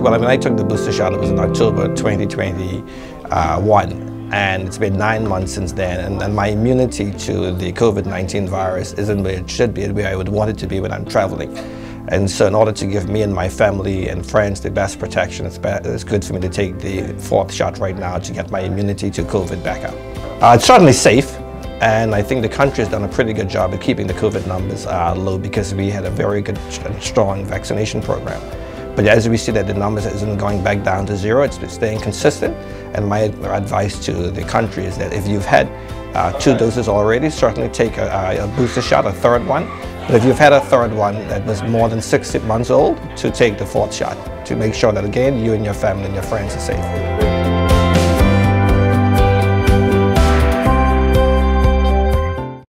Well, I mean, I took the booster shot, it was in October 2021, and it's been nine months since then, and, and my immunity to the COVID-19 virus isn't where it should be, where I would want it to be when I'm traveling. And so in order to give me and my family and friends the best protection, it's, it's good for me to take the fourth shot right now to get my immunity to COVID back up. Uh, it's certainly safe, and I think the country has done a pretty good job of keeping the COVID numbers uh, low because we had a very good and strong vaccination program. But as we see that the numbers isn't going back down to zero, it's staying consistent. And my advice to the country is that if you've had uh, two doses already, certainly take a, a, booster shot, a third one. But if you've had a third one that was more than 60 months old, to take the fourth shot to make sure that again, you and your family and your friends are safe.